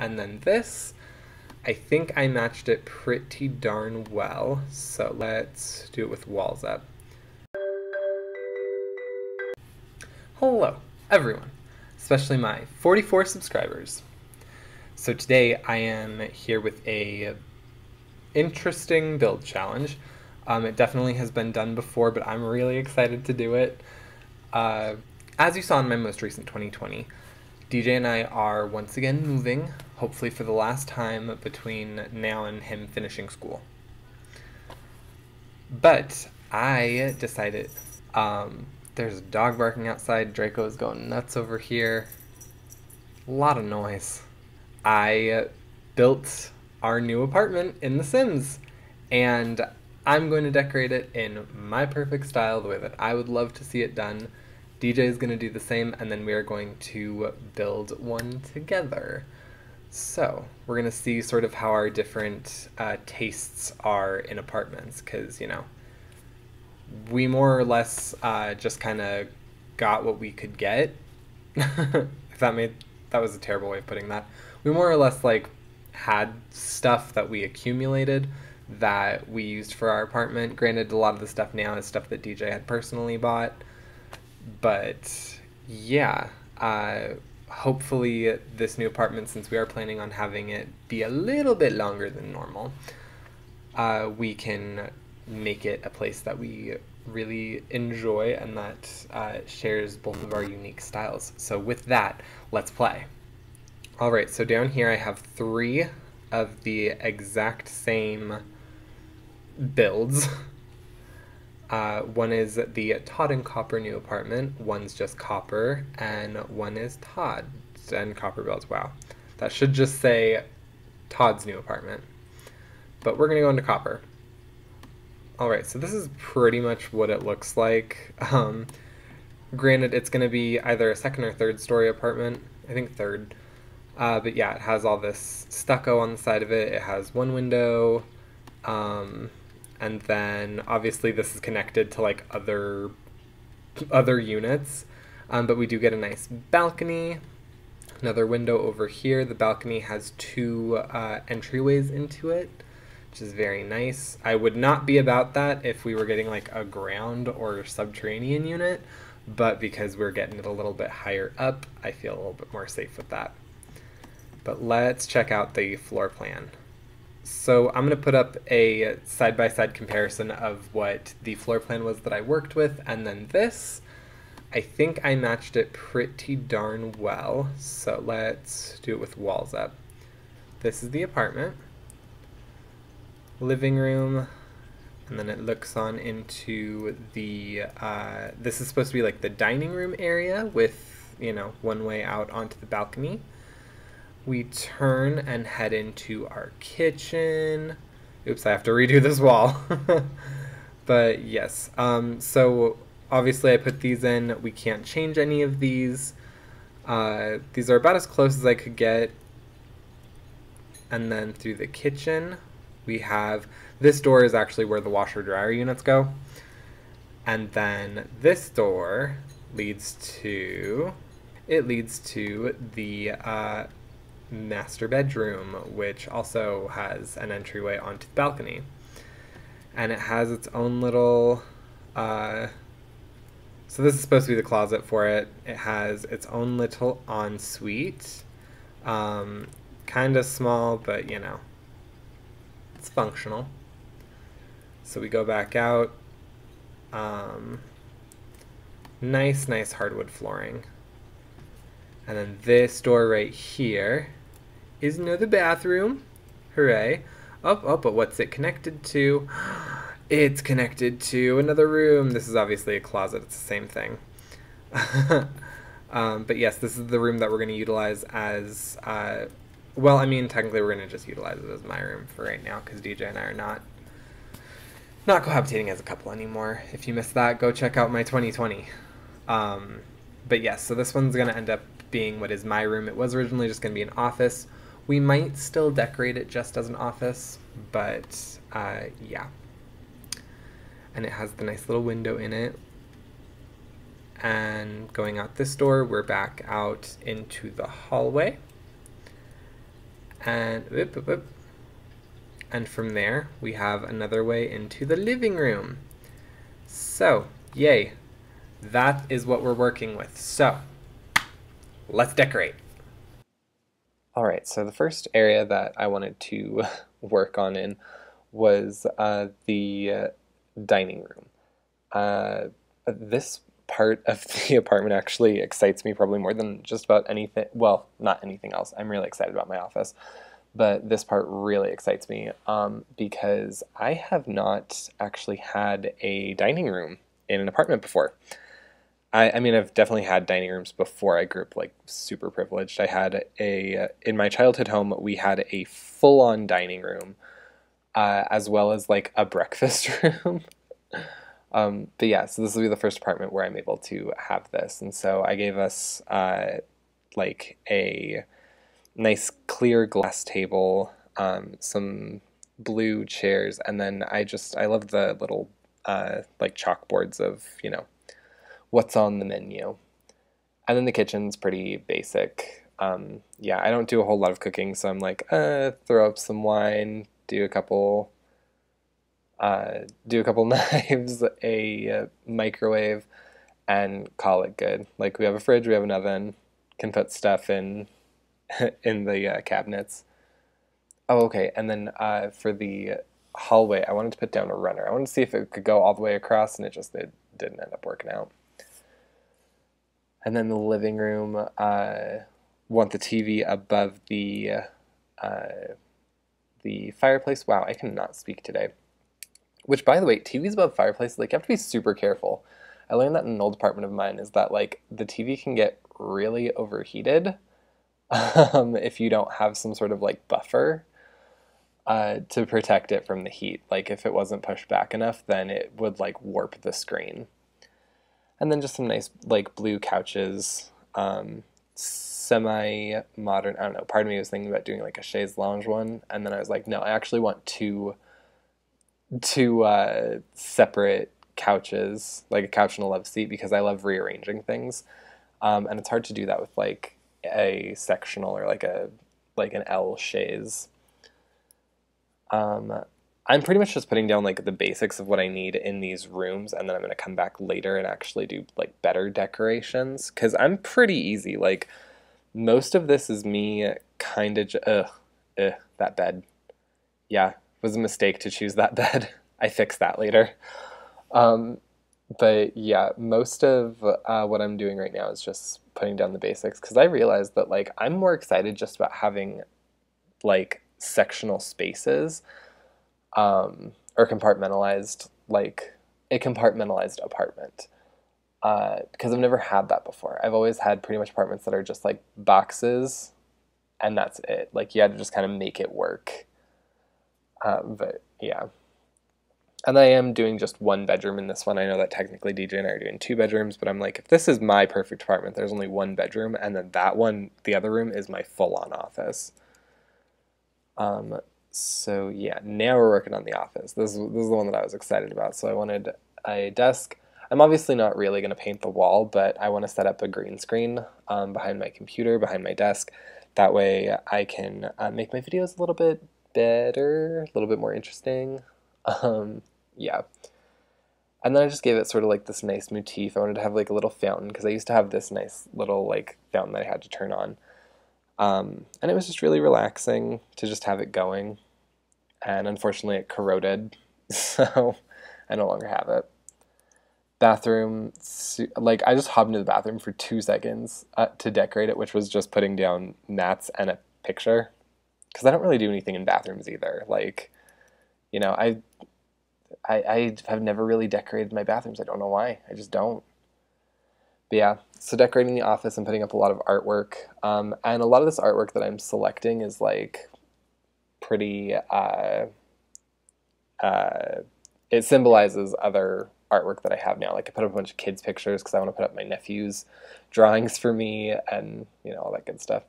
and then this. I think I matched it pretty darn well, so let's do it with walls up. Hello, everyone, especially my 44 subscribers. So today I am here with a interesting build challenge. Um, it definitely has been done before, but I'm really excited to do it. Uh, as you saw in my most recent 2020, DJ and I are once again moving, hopefully for the last time between now and him finishing school. But I decided um, there's a dog barking outside, Draco is going nuts over here. A lot of noise. I built our new apartment in The Sims, and I'm going to decorate it in my perfect style, the way that I would love to see it done. DJ is going to do the same, and then we are going to build one together. So, we're going to see sort of how our different uh, tastes are in apartments, because, you know, we more or less uh, just kind of got what we could get. if that made that was a terrible way of putting that. We more or less like had stuff that we accumulated that we used for our apartment. Granted, a lot of the stuff now is stuff that DJ had personally bought but yeah, uh, hopefully this new apartment, since we are planning on having it be a little bit longer than normal, uh, we can make it a place that we really enjoy and that uh, shares both of our unique styles. So with that, let's play. All right, so down here I have three of the exact same builds. Uh, one is the Todd and Copper new apartment, one's just Copper, and one is Todd and Copper builds. Wow. That should just say Todd's new apartment. But we're going to go into Copper. Alright, so this is pretty much what it looks like. Um, granted, it's going to be either a second or third story apartment. I think third. Uh, but yeah, it has all this stucco on the side of it. It has one window. Um, and then obviously this is connected to like other other units. Um, but we do get a nice balcony another window over here. The balcony has two uh, entryways into it which is very nice. I would not be about that if we were getting like a ground or subterranean unit but because we're getting it a little bit higher up i feel a little bit more safe with that. But let's check out the floor plan so I'm going to put up a side-by-side comparison of what the floor plan was that I worked with, and then this. I think I matched it pretty darn well, so let's do it with walls up. This is the apartment. Living room, and then it looks on into the, uh, this is supposed to be like the dining room area with, you know, one way out onto the balcony we turn and head into our kitchen. Oops, I have to redo this wall. but yes, um, so obviously I put these in. We can't change any of these. Uh, these are about as close as I could get. And then through the kitchen, we have, this door is actually where the washer dryer units go. And then this door leads to, it leads to the uh, master bedroom, which also has an entryway onto the balcony. And it has its own little. Uh, so, this is supposed to be the closet for it. It has its own little ensuite. Um, kind of small, but you know, it's functional. So, we go back out. Um, nice, nice hardwood flooring. And then this door right here is another bathroom. Hooray. Oh, oh, but what's it connected to? It's connected to another room. This is obviously a closet. It's the same thing. um, but yes, this is the room that we're going to utilize as, uh, well, I mean, technically we're going to just utilize it as my room for right now because DJ and I are not not cohabitating as a couple anymore. If you missed that, go check out my 2020. Um, but yes, so this one's going to end up being what is my room. It was originally just going to be an office. We might still decorate it just as an office, but uh, yeah. And it has the nice little window in it. And going out this door, we're back out into the hallway. And whoop, whoop, whoop. And from there, we have another way into the living room. So, yay. That is what we're working with. So, let's decorate. All right, so the first area that I wanted to work on in was uh, the uh, dining room. Uh, this part of the apartment actually excites me probably more than just about anything. Well, not anything else. I'm really excited about my office, but this part really excites me um, because I have not actually had a dining room in an apartment before. I, I mean, I've definitely had dining rooms before. I grew up like super privileged. I had a in my childhood home. We had a full on dining room, uh, as well as like a breakfast room. um, but yeah, so this will be the first apartment where I'm able to have this, and so I gave us uh, like a nice clear glass table, um, some blue chairs, and then I just I love the little uh, like chalkboards of you know what's on the menu. And then the kitchen's pretty basic. Um, yeah, I don't do a whole lot of cooking, so I'm like, uh, throw up some wine, do a couple, uh, do a couple knives, a uh, microwave, and call it good. Like we have a fridge, we have an oven, can put stuff in, in the uh, cabinets. Oh, okay. And then uh, for the hallway, I wanted to put down a runner. I wanted to see if it could go all the way across, and it just it didn't end up working out and then the living room uh, want the TV above the uh, the fireplace. Wow, I cannot speak today. Which, by the way, TVs above fireplace, like you have to be super careful. I learned that in an old apartment of mine is that like the TV can get really overheated um, if you don't have some sort of like buffer uh, to protect it from the heat. Like if it wasn't pushed back enough, then it would like warp the screen and then just some nice like blue couches, um, semi modern. I don't know. Part of me was thinking about doing like a chaise lounge one, and then I was like, no, I actually want two two uh, separate couches, like a couch and a love seat, because I love rearranging things, um, and it's hard to do that with like a sectional or like a like an L chaise. Um, I'm pretty much just putting down like the basics of what I need in these rooms, and then I'm gonna come back later and actually do like better decorations because I'm pretty easy. Like most of this is me kind of ugh, ugh, that bed. Yeah, was a mistake to choose that bed. I fix that later. Um, but yeah, most of uh, what I'm doing right now is just putting down the basics because I realized that like I'm more excited just about having like sectional spaces um, or compartmentalized, like a compartmentalized apartment. Because uh, I've never had that before. I've always had pretty much apartments that are just like boxes, and that's it. Like you had to just kind of make it work. Um, but yeah. And I am doing just one bedroom in this one. I know that technically DJ and I are doing two bedrooms, but I'm like, if this is my perfect apartment, there's only one bedroom, and then that one, the other room, is my full on office. Um, so yeah, now we're working on the office. This, this is the one that I was excited about. So I wanted a desk. I'm obviously not really going to paint the wall, but I want to set up a green screen um, behind my computer, behind my desk. That way I can uh, make my videos a little bit better, a little bit more interesting. Um, yeah. And then I just gave it sort of like this nice motif. I wanted to have like a little fountain because I used to have this nice little like fountain that I had to turn on. Um, and it was just really relaxing to just have it going. And unfortunately, it corroded, so I no longer have it. Bathroom, like I just hopped into the bathroom for two seconds uh, to decorate it, which was just putting down mats and a picture. Because I don't really do anything in bathrooms either. Like, you know, I, I, I have never really decorated my bathrooms. I don't know why. I just don't. But yeah, so decorating the office and putting up a lot of artwork. Um, and a lot of this artwork that I'm selecting is like pretty, uh, uh, it symbolizes other artwork that I have now. Like I put up a bunch of kids' pictures because I want to put up my nephew's drawings for me and, you know, all that good stuff.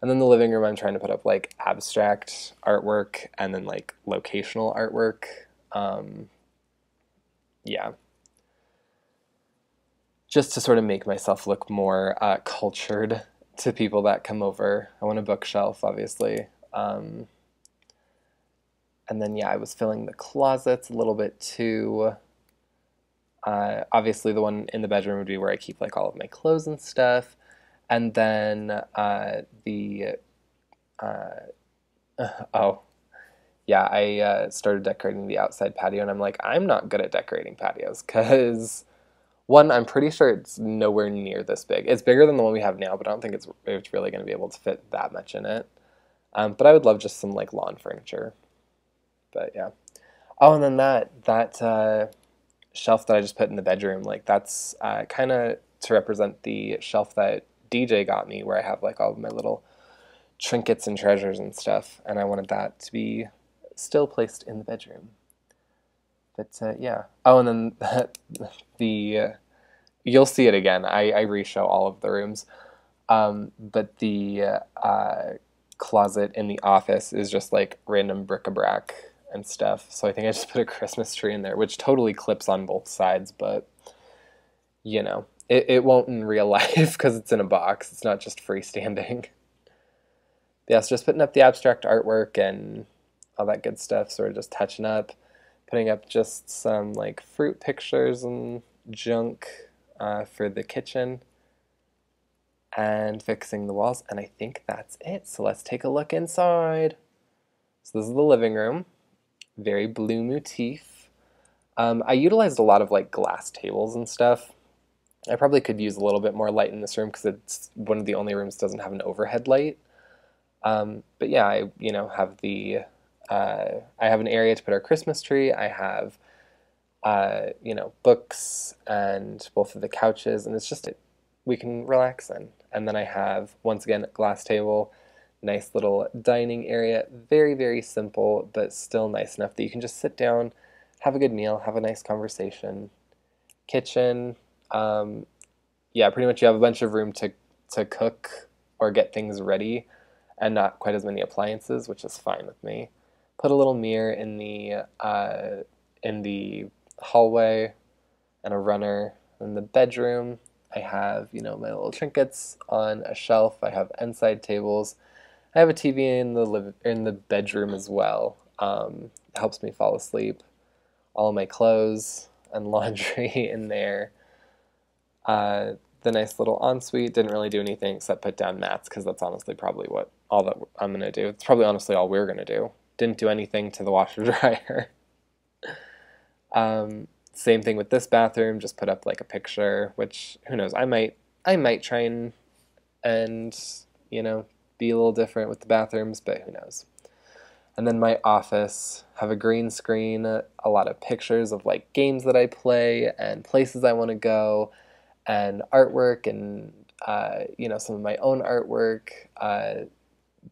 And then the living room, I'm trying to put up like abstract artwork and then like locational artwork. Um, yeah, just to sort of make myself look more uh, cultured to people that come over. I want a bookshelf, obviously. Um, and then, yeah, I was filling the closets a little bit too. Uh, obviously, the one in the bedroom would be where I keep like all of my clothes and stuff. And then uh, the uh, oh yeah, I uh, started decorating the outside patio, and I'm like, I'm not good at decorating patios because one, I'm pretty sure it's nowhere near this big. It's bigger than the one we have now, but I don't think it's it's really going to be able to fit that much in it. Um, but I would love just some like lawn furniture. But yeah. Oh, and then that that uh, shelf that I just put in the bedroom, like that's uh, kind of to represent the shelf that DJ got me, where I have like all of my little trinkets and treasures and stuff, and I wanted that to be still placed in the bedroom. But uh, yeah. Oh, and then the uh, you'll see it again. I, I re-show all of the rooms, um, but the uh, closet in the office is just like random bric-a-brac and stuff. So I think I just put a Christmas tree in there, which totally clips on both sides, but you know, it, it won't in real life because it's in a box. It's not just freestanding. yeah, so just putting up the abstract artwork and all that good stuff. Sort of just touching up, putting up just some like fruit pictures and junk uh, for the kitchen and fixing the walls. And I think that's it. So let's take a look inside. So this is the living room. Very blue motif. Um, I utilized a lot of like glass tables and stuff. I probably could use a little bit more light in this room because it's one of the only rooms that doesn't have an overhead light. Um, but yeah, I you know have the uh, I have an area to put our Christmas tree. I have uh, you know books and both of the couches, and it's just we can relax in. And then I have once again a glass table, nice little dining area. Very very simple, but still nice enough that you can just sit down, have a good meal, have a nice conversation. Kitchen, um, yeah, pretty much you have a bunch of room to to cook or get things ready and not quite as many appliances, which is fine with me. Put a little mirror in the uh, in the hallway and a runner in the bedroom. I have, you know, my little trinkets on a shelf. I have inside tables. I have a TV in the live in the bedroom as well. Um, helps me fall asleep. All my clothes and laundry in there. Uh, the nice little ensuite didn't really do anything except put down mats because that's honestly probably what all that I'm gonna do. It's probably honestly all we're gonna do. Didn't do anything to the washer dryer. um, same thing with this bathroom. Just put up like a picture, which who knows? I might I might try and and you know be a little different with the bathrooms, but who knows? And then my office have a green screen, a lot of pictures of like games that I play and places I want to go, and artwork and uh, you know some of my own artwork. Uh,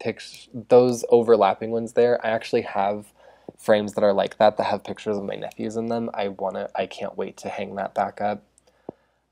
pics those overlapping ones there. I actually have frames that are like that that have pictures of my nephews in them. I wanna I can't wait to hang that back up.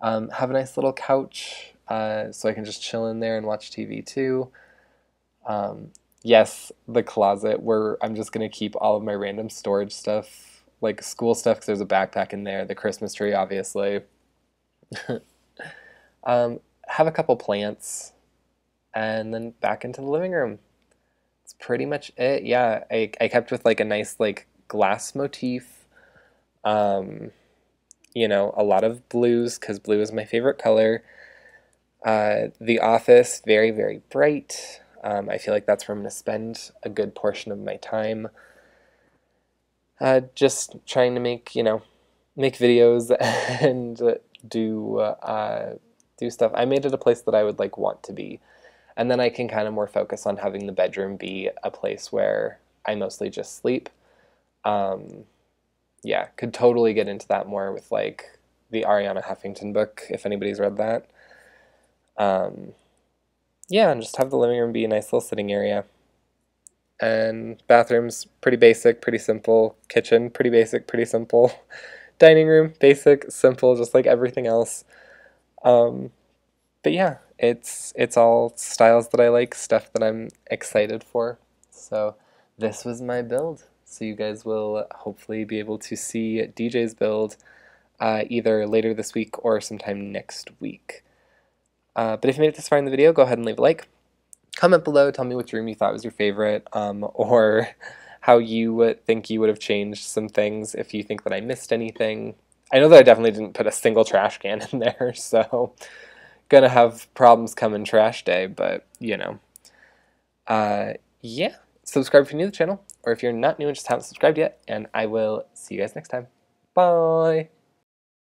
Um, have a nice little couch uh, so I can just chill in there and watch TV too. Um, yes, the closet where I'm just gonna keep all of my random storage stuff, like school stuff, because there's a backpack in there. The Christmas tree, obviously. um, have a couple plants and then back into the living room. It's pretty much it. Yeah, I, I kept with like a nice like glass motif. Um, you know, a lot of blues because blue is my favorite color. Uh, the office, very, very bright. Um, I feel like that's where I'm going to spend a good portion of my time. Uh, just trying to make, you know, make videos and do uh, do stuff. I made it a place that I would like want to be and then I can kind of more focus on having the bedroom be a place where I mostly just sleep. Um, yeah, could totally get into that more with like the Arianna Huffington book if anybody's read that. Um, yeah, and just have the living room be a nice little sitting area. And bathrooms, pretty basic, pretty simple. Kitchen, pretty basic, pretty simple. Dining room, basic, simple, just like everything else. Um, but yeah, it's it's all styles that I like, stuff that I'm excited for. So this was my build. So you guys will hopefully be able to see DJ's build uh, either later this week or sometime next week. Uh, but if you made it this far in the video, go ahead and leave a like. comment below. Tell me which room you thought was your favorite, um, or how you think you would have changed some things if you think that I missed anything. I know that I definitely didn't put a single trash can in there, so gonna have problems coming trash day, but you know. Uh, yeah, subscribe if you're new to the channel, or if you're not new and just haven't subscribed yet, and I will see you guys next time. Bye!